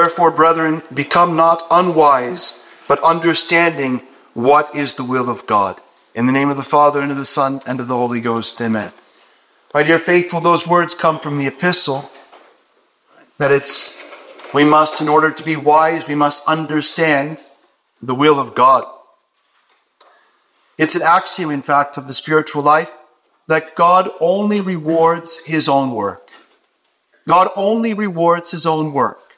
Wherefore, brethren, become not unwise, but understanding what is the will of God. In the name of the Father, and of the Son, and of the Holy Ghost, amen. My dear faithful, those words come from the epistle that it's we must, in order to be wise, we must understand the will of God. It's an axiom, in fact, of the spiritual life that God only rewards his own work. God only rewards his own work.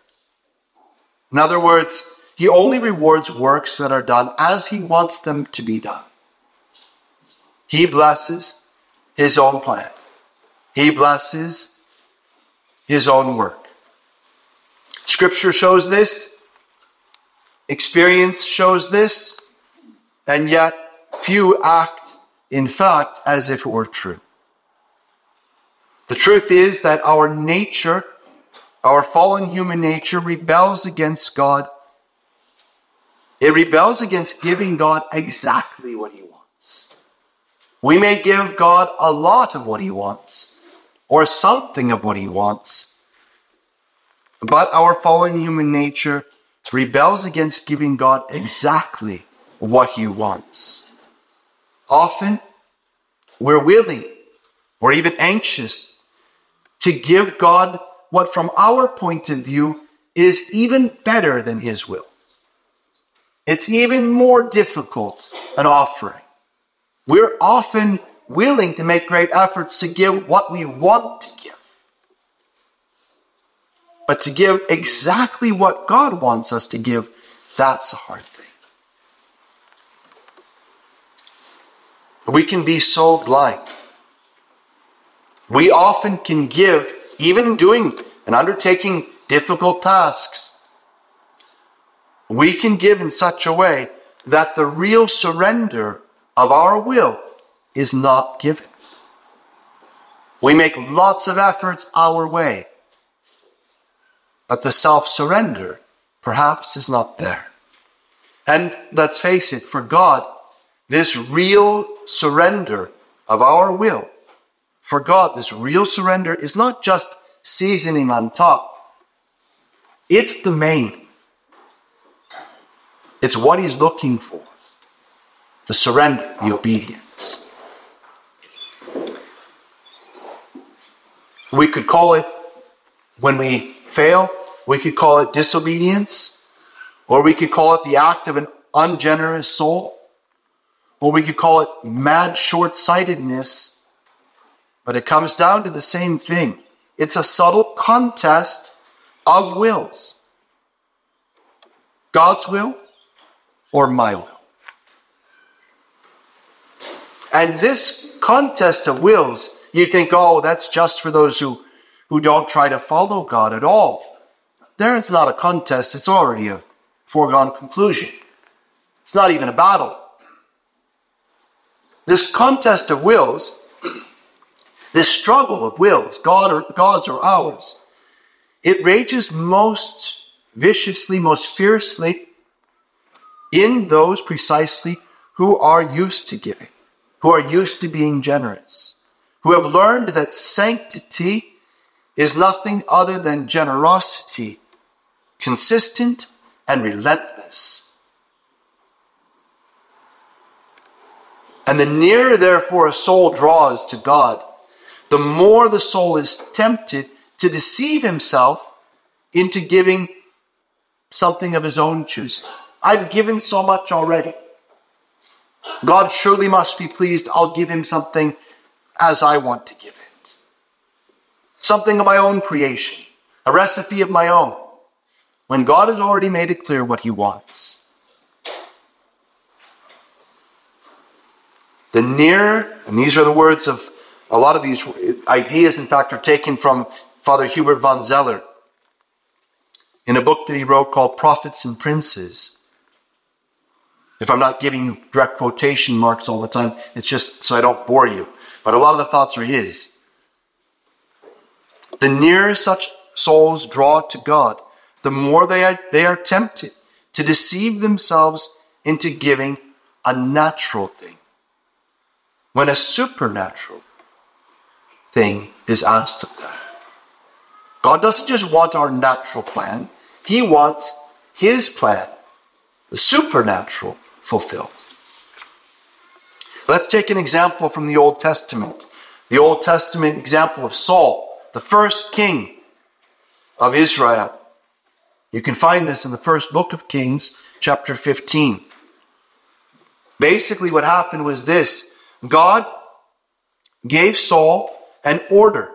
In other words, he only rewards works that are done as he wants them to be done. He blesses his own plan. He blesses his own work. Scripture shows this. Experience shows this. And yet, few act, in fact, as if it were true. The truth is that our nature, our fallen human nature, rebels against God. It rebels against giving God exactly what He wants. We may give God a lot of what He wants, or something of what He wants, but our fallen human nature rebels against giving God exactly what He wants. Often, we're willing or even anxious to give God what, from our point of view, is even better than His will. It's even more difficult an offering. We're often willing to make great efforts to give what we want to give. But to give exactly what God wants us to give, that's a hard thing. We can be so blind. We often can give, even in doing and undertaking difficult tasks. We can give in such a way that the real surrender of our will is not given. We make lots of efforts our way, but the self surrender perhaps is not there. And let's face it, for God, this real surrender of our will for God, this real surrender is not just seasoning on top, it's the main. It's what He's looking for. The surrender, the obedience. We could call it, when we fail, we could call it disobedience, or we could call it the act of an ungenerous soul. Or we could call it mad short sightedness, but it comes down to the same thing. It's a subtle contest of wills God's will or my will. And this contest of wills, you think, oh, that's just for those who, who don't try to follow God at all. There is not a contest, it's already a foregone conclusion. It's not even a battle. This contest of wills, this struggle of wills, God or God's or ours, it rages most viciously, most fiercely in those precisely who are used to giving, who are used to being generous, who have learned that sanctity is nothing other than generosity, consistent and relentless. And the nearer, therefore, a soul draws to God, the more the soul is tempted to deceive himself into giving something of his own choosing. I've given so much already. God surely must be pleased. I'll give him something as I want to give it. Something of my own creation, a recipe of my own, when God has already made it clear what he wants. The nearer, and these are the words of a lot of these ideas, in fact, are taken from Father Hubert von Zeller in a book that he wrote called Prophets and Princes. If I'm not giving direct quotation marks all the time, it's just so I don't bore you. But a lot of the thoughts are his. The nearer such souls draw to God, the more they are, they are tempted to deceive themselves into giving a natural thing when a supernatural thing is asked of them. God doesn't just want our natural plan, He wants his plan, the supernatural, fulfilled. Let's take an example from the Old Testament. The Old Testament example of Saul, the first king of Israel. You can find this in the first book of Kings, chapter 15. Basically, what happened was this God gave Saul an order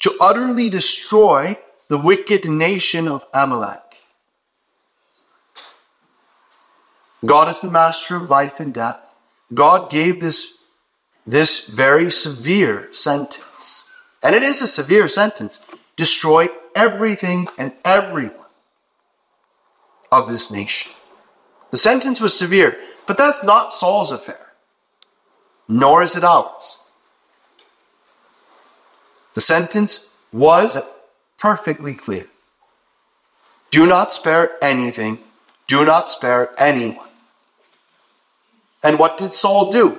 to utterly destroy the wicked nation of Amalek. God is the master of life and death. God gave this, this very severe sentence. And it is a severe sentence. Destroy everything and everyone of this nation. The sentence was severe, but that's not Saul's affair, nor is it ours. The sentence was perfectly clear. Do not spare anything, do not spare anyone. And what did Saul do?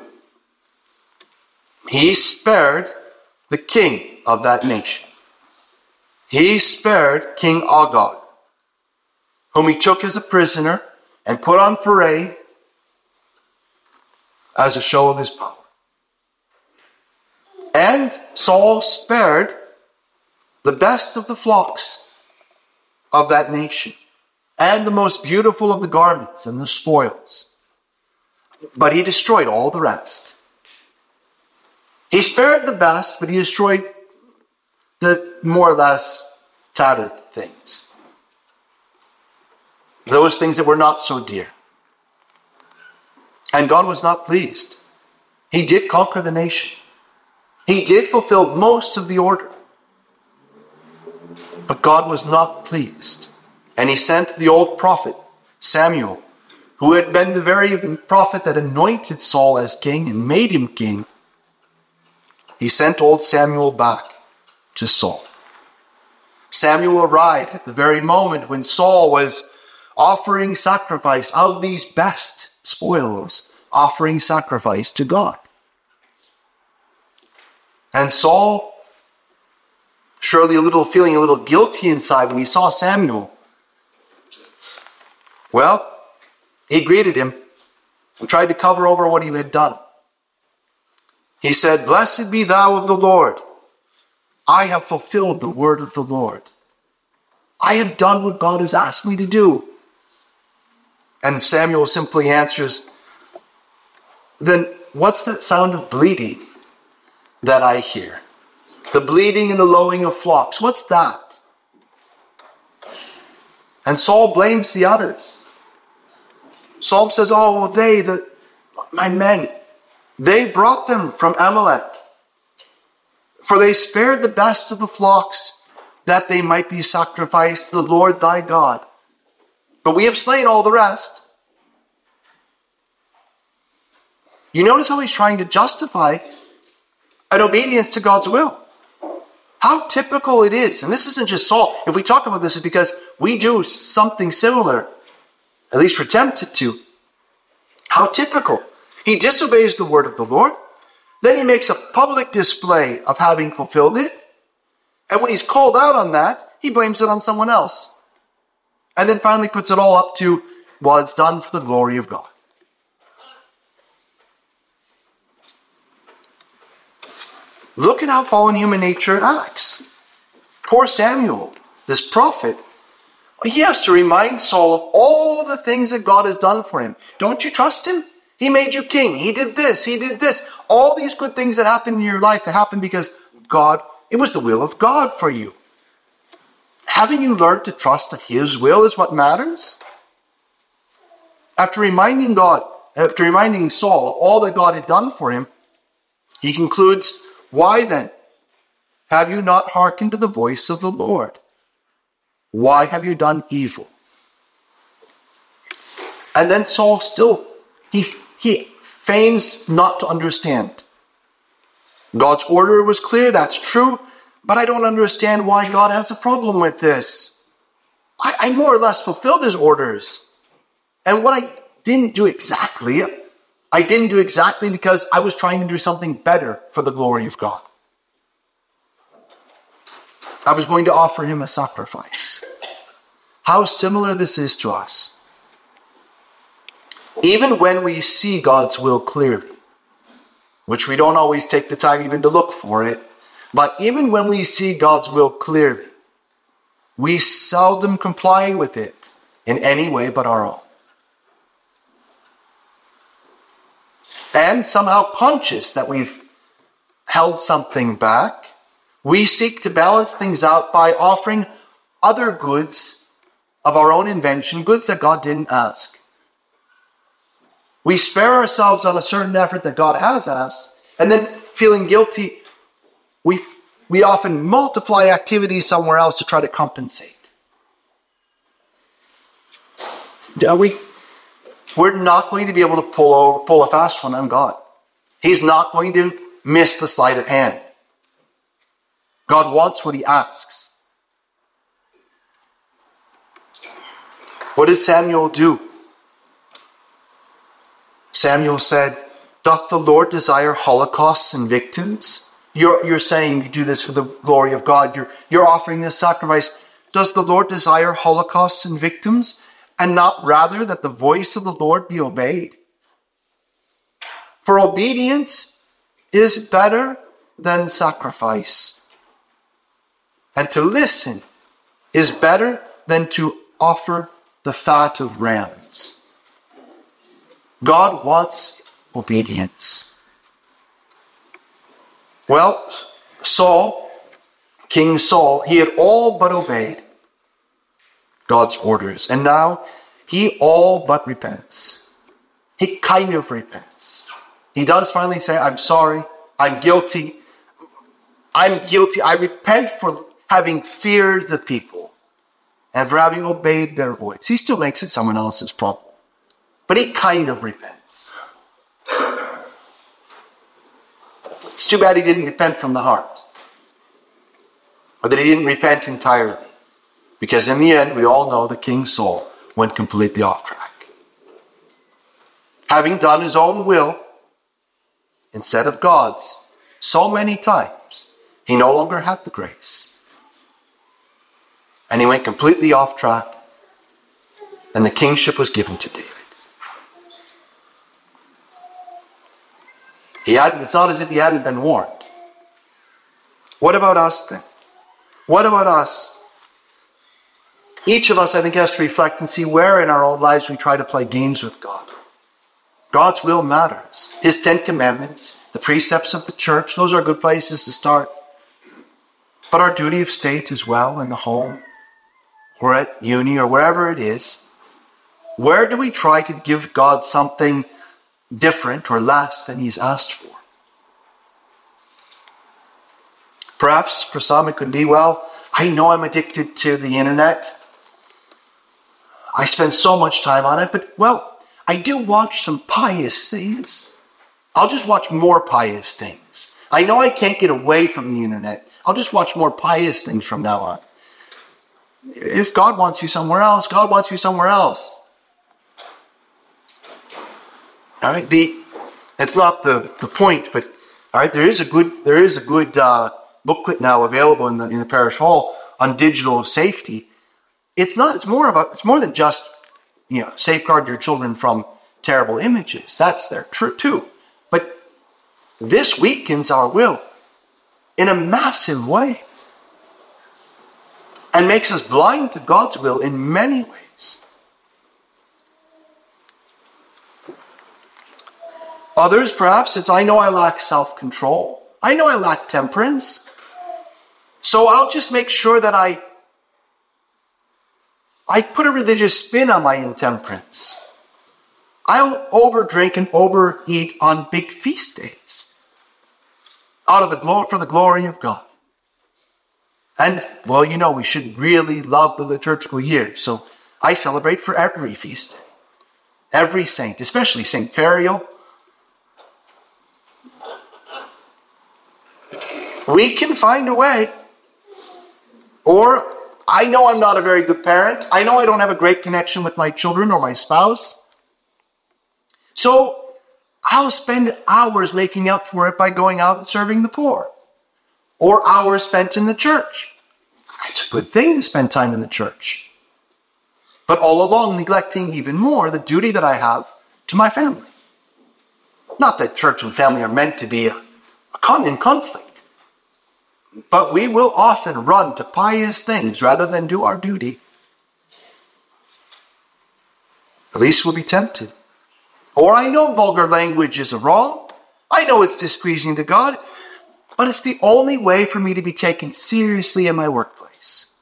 He spared the king of that nation. He spared King Agag, whom he took as a prisoner and put on parade as a show of his power. And Saul spared the best of the flocks of that nation and the most beautiful of the garments and the spoils. But he destroyed all the rest. He spared the best, but he destroyed the more or less tattered things. Those things that were not so dear. And God was not pleased. He did conquer the nation. He did fulfill most of the order. But God was not pleased. And he sent the old prophet, Samuel, who had been the very prophet that anointed Saul as king and made him king, he sent old Samuel back to Saul. Samuel arrived at the very moment when Saul was offering sacrifice of these best spoils, offering sacrifice to God. And Saul, surely a little feeling a little guilty inside when he saw Samuel. Well, he greeted him and tried to cover over what he had done. He said, Blessed be thou of the Lord. I have fulfilled the word of the Lord. I have done what God has asked me to do. And Samuel simply answers, Then what's that sound of bleating that I hear? The bleating and the lowing of flocks. What's that? And Saul blames the others. Saul says, Oh, well, they, the, my men, they brought them from Amalek. For they spared the best of the flocks that they might be sacrificed to the Lord thy God. But we have slain all the rest. You notice how he's trying to justify an obedience to God's will. How typical it is, and this isn't just Saul. If we talk about this, it's because we do something similar at least we're tempted to. How typical. He disobeys the word of the Lord. Then he makes a public display of having fulfilled it. And when he's called out on that, he blames it on someone else. And then finally puts it all up to, well, it's done for the glory of God. Look at how fallen human nature acts. Poor Samuel, this prophet, he has to remind Saul of all the things that God has done for him. Don't you trust him? He made you king. He did this. He did this. All these good things that happened in your life that happened because God, it was the will of God for you. Haven't you learned to trust that His will is what matters? After reminding God, after reminding Saul all that God had done for him, he concludes, Why then have you not hearkened to the voice of the Lord? Why have you done evil? And then Saul still, he, he feigns not to understand. God's order was clear, that's true, but I don't understand why God has a problem with this. I, I more or less fulfilled his orders. And what I didn't do exactly, I didn't do exactly because I was trying to do something better for the glory of God. I was going to offer him a sacrifice. how similar this is to us. Even when we see God's will clearly, which we don't always take the time even to look for it, but even when we see God's will clearly, we seldom comply with it in any way but our own. And somehow conscious that we've held something back, we seek to balance things out by offering other goods of our own invention, goods that God didn't ask. We spare ourselves on a certain effort that God has asked, and then feeling guilty, we, we often multiply activities somewhere else to try to compensate. we, we're not going to be able to pull, over, pull a fast one on God. He's not going to miss the sleight of hand. God wants what he asks. What did Samuel do? Samuel said, Doth the Lord desire holocausts and victims? You're, you're saying you do this for the glory of God. You're, you're offering this sacrifice. Does the Lord desire holocausts and victims, and not rather that the voice of the Lord be obeyed? For obedience is better than sacrifice and to listen is better than to offer the fat of rams. God wants obedience. Well, Saul, King Saul, he had all but obeyed God's orders, and now he all but repents. He kind of repents. He does finally say, I'm sorry, I'm guilty, I'm guilty, I repent for having feared the people and for having obeyed their voice. He still makes it someone else's problem. But he kind of repents. It's too bad he didn't repent from the heart. Or that he didn't repent entirely. Because in the end, we all know the King Saul went completely off track. Having done his own will instead of God's so many times, he no longer had the grace and he went completely off track, and the kingship was given to David. He hadn't, it's not as if he hadn't been warned. What about us then? What about us? Each of us, I think, has to reflect and see where in our own lives we try to play games with God. God's will matters. His Ten Commandments, the precepts of the church, those are good places to start. But our duty of state as well in the home, or at uni or wherever it is, where do we try to give God something different or less than He's asked for? Perhaps for some it could be, well, I know I'm addicted to the internet. I spend so much time on it, but well, I do watch some pious things. I'll just watch more pious things. I know I can't get away from the internet. I'll just watch more pious things from now on. If God wants you somewhere else, God wants you somewhere else. All right, the it's not the, the point, but all right, there is a good there is a good uh, booklet now available in the in the parish hall on digital safety. It's not. It's more about. It's more than just you know safeguard your children from terrible images. That's there true too, but this weakens our will in a massive way and makes us blind to God's will in many ways. Others, perhaps, it's I know I lack self control. I know I lack temperance. So I'll just make sure that I I put a religious spin on my intemperance. I'll overdrink and overeat on big feast days. Out of the glory for the glory of God. And, well, you know, we should really love the liturgical year. So I celebrate for every feast, every saint, especially Saint Ferial. We can find a way. Or I know I'm not a very good parent. I know I don't have a great connection with my children or my spouse. So I'll spend hours making up for it by going out and serving the poor or hours spent in the church. It's a good thing to spend time in the church. but all along neglecting even more the duty that I have to my family. Not that church and family are meant to be a, con- in conflict, but we will often run to pious things rather than do our duty. At least we'll be tempted. Or I know vulgar language is wrong. I know it's displeasing to God, but it's the only way for me to be taken seriously in my workplace.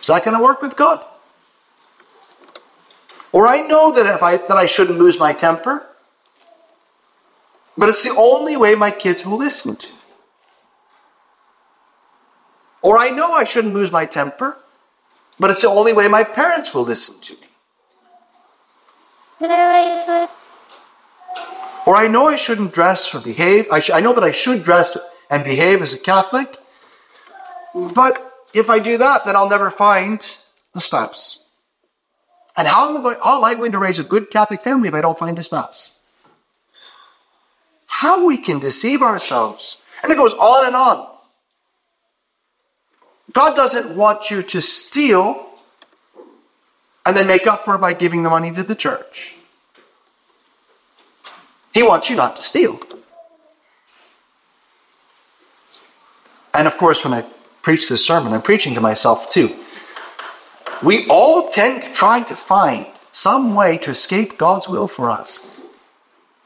Is that going to work with God? Or I know that if I that I shouldn't lose my temper, but it's the only way my kids will listen to. Or I know I shouldn't lose my temper, but it's the only way my parents will listen to me. Or I know I shouldn't dress or behave. I, sh- I know that I should dress and behave as a Catholic, but if I do that, then I'll never find a spouse. And how am I going, how am I going to raise a good Catholic family if I don't find a spouse? How we can deceive ourselves. And it goes on and on. God doesn't want you to steal and then make up for it by giving the money to the church. He wants you not to steal. And of course, when I preach this sermon, I'm preaching to myself too. We all tend to try to find some way to escape God's will for us.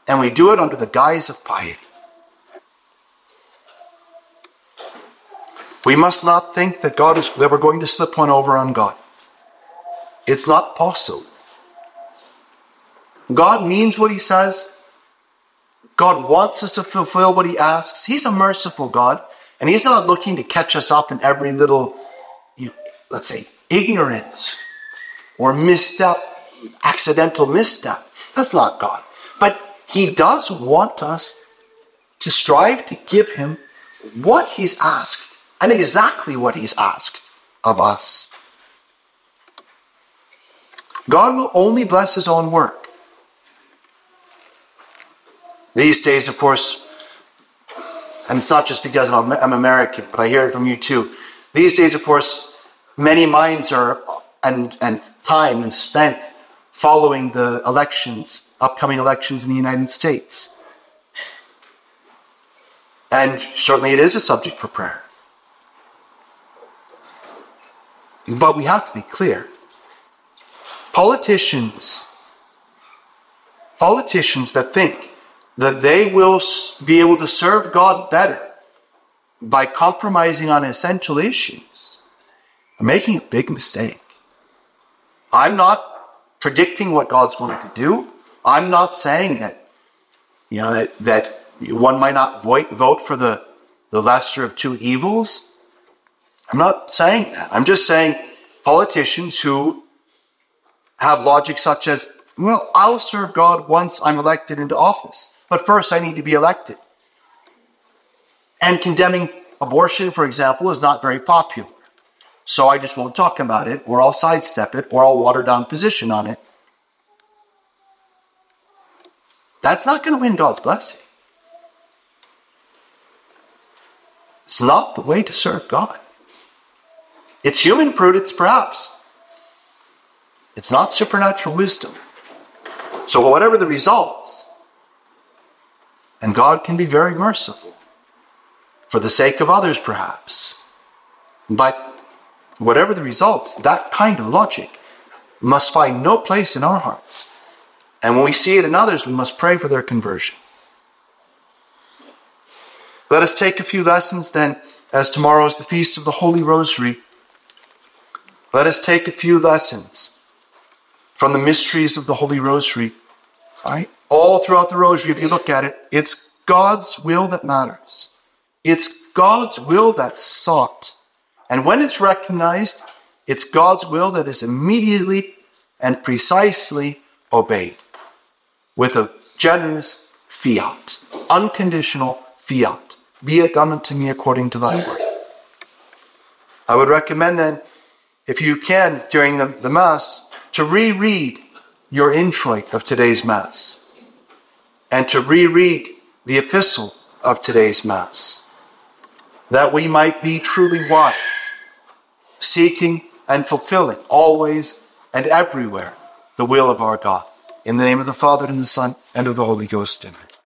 And we do it under the guise of piety. We must not think that God is that we're going to slip one over on God. It's not possible. God means what he says. God wants us to fulfill what he asks. He's a merciful God. And he's not looking to catch us up in every little, you know, let's say, ignorance or misstep, accidental misstep. That's not God. But he does want us to strive to give him what he's asked and exactly what he's asked of us. God will only bless his own work. These days, of course, and it's not just because I'm, American, but I hear it from you too. These days, of course, many minds are and, and time is spent following the elections, upcoming elections in the United States. And certainly it is a subject for prayer. But we have to be clear. Politicians, politicians that think that they will be able to serve God better by compromising on essential issues are making a big mistake. I'm not predicting what God's going to do. I'm not saying that, you know, that, that one might not vote, vote for the, the lesser of two evils. I'm not saying that. I'm just saying politicians who have logic such as, well, I'll serve God once I'm elected into office. But first, I need to be elected. And condemning abortion, for example, is not very popular. So I just won't talk about it, or I'll sidestep it, or I'll water down position on it. That's not going to win God's blessing. It's not the way to serve God. It's human prudence, perhaps. It's not supernatural wisdom. So, whatever the results, and God can be very merciful for the sake of others, perhaps. But whatever the results, that kind of logic must find no place in our hearts. And when we see it in others, we must pray for their conversion. Let us take a few lessons then, as tomorrow is the feast of the Holy Rosary. Let us take a few lessons from the mysteries of the Holy Rosary. All throughout the rosary, if you look at it, it's God's will that matters. It's God's will that's sought. And when it's recognized, it's God's will that is immediately and precisely obeyed with a generous fiat, unconditional fiat. Be it done unto me according to thy word. I would recommend then, if you can, during the, the Mass, to reread your introit of today's Mass and to reread the epistle of today's Mass, that we might be truly wise, seeking and fulfilling always and everywhere the will of our God. In the name of the Father, and the Son, and of the Holy Ghost. Amen.